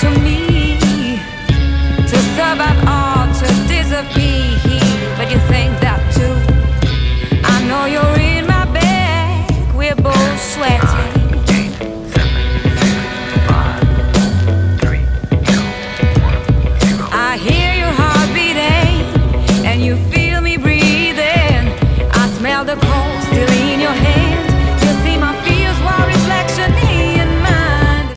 to me.